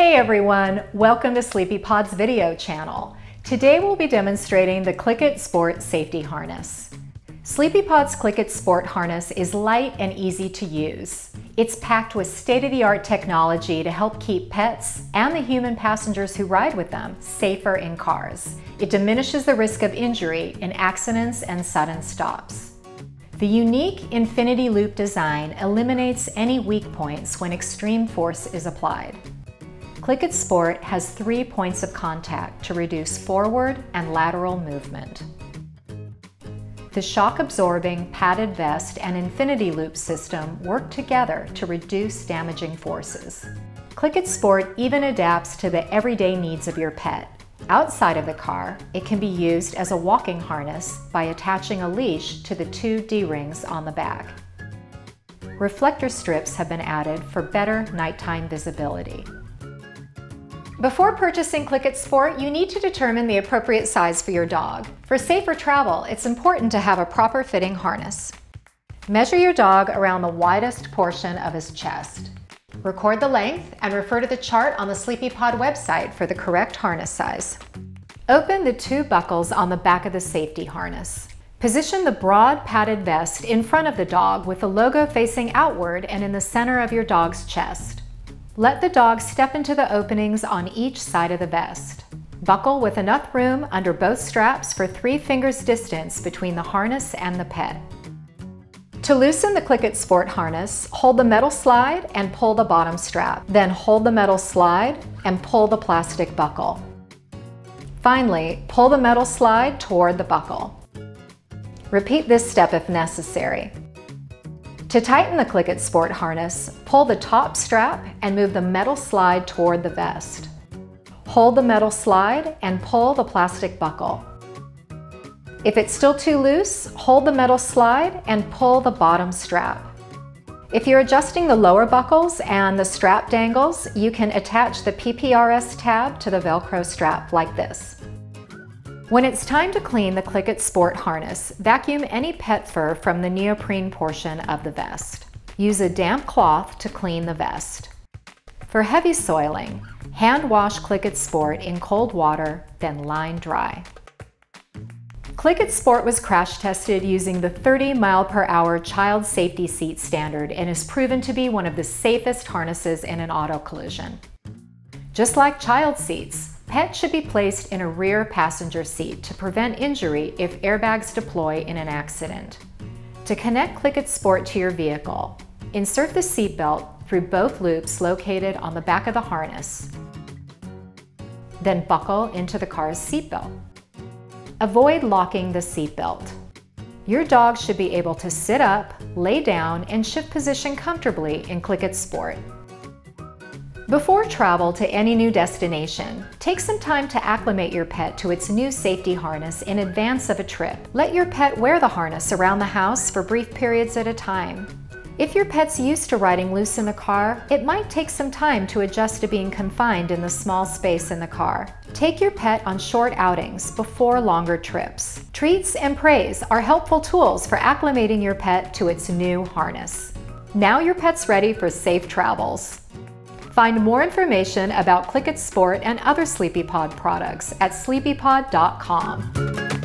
Hey everyone, welcome to SleepyPod's video channel. Today we'll be demonstrating the Clickit Sport safety harness. SleepyPod's Clickit Sport harness is light and easy to use. It's packed with state-of-the-art technology to help keep pets and the human passengers who ride with them safer in cars. It diminishes the risk of injury in accidents and sudden stops. The unique infinity loop design eliminates any weak points when extreme force is applied. Clickit Sport has three points of contact to reduce forward and lateral movement. The shock-absorbing padded vest and infinity loop system work together to reduce damaging forces. Clickit Sport even adapts to the everyday needs of your pet. Outside of the car, it can be used as a walking harness by attaching a leash to the two D-rings on the back. Reflector strips have been added for better nighttime visibility. Before purchasing Clickit Sport, you need to determine the appropriate size for your dog. For safer travel, it's important to have a proper fitting harness. Measure your dog around the widest portion of his chest. Record the length and refer to the chart on the SleepyPod website for the correct harness size. Open the two buckles on the back of the safety harness. Position the broad padded vest in front of the dog with the logo facing outward and in the center of your dog's chest. Let the dog step into the openings on each side of the vest. Buckle with enough room under both straps for three fingers distance between the harness and the pet. To loosen the Clickit Sport harness, hold the metal slide and pull the bottom strap. Then hold the metal slide and pull the plastic buckle. Finally, pull the metal slide toward the buckle. Repeat this step if necessary. To tighten the Clickit Sport harness, pull the top strap and move the metal slide toward the vest. Hold the metal slide and pull the plastic buckle. If it's still too loose, hold the metal slide and pull the bottom strap. If you're adjusting the lower buckles and the strap dangles, you can attach the PPRS tab to the Velcro strap like this. When it's time to clean the Clickit Sport harness, vacuum any pet fur from the neoprene portion of the vest. Use a damp cloth to clean the vest. For heavy soiling, hand wash Clickit Sport in cold water, then line dry. Clickit Sport was crash tested using the 30 mile per hour child safety seat standard and is proven to be one of the safest harnesses in an auto collision. Just like child seats, Pets should be placed in a rear passenger seat to prevent injury if airbags deploy in an accident. To connect Clickit Sport to your vehicle, insert the seatbelt through both loops located on the back of the harness. Then buckle into the car's seatbelt. Avoid locking the seatbelt. Your dog should be able to sit up, lay down, and shift position comfortably in Clickit Sport. Before travel to any new destination, take some time to acclimate your pet to its new safety harness in advance of a trip. Let your pet wear the harness around the house for brief periods at a time. If your pet's used to riding loose in the car, it might take some time to adjust to being confined in the small space in the car. Take your pet on short outings before longer trips. Treats and praise are helpful tools for acclimating your pet to its new harness. Now your pet's ready for safe travels. Find more information about Clickit Sport and other SleepyPod products at sleepypod.com.